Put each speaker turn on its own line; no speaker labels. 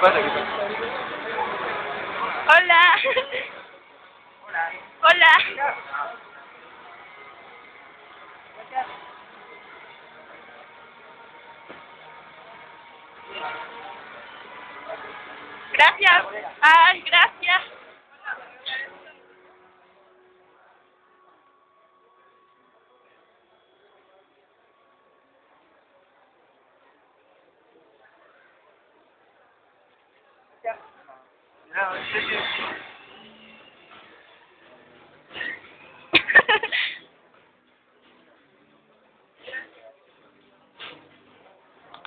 pasa?
Hola. Hola. Gracias. Ay, gracias.
Yep. No,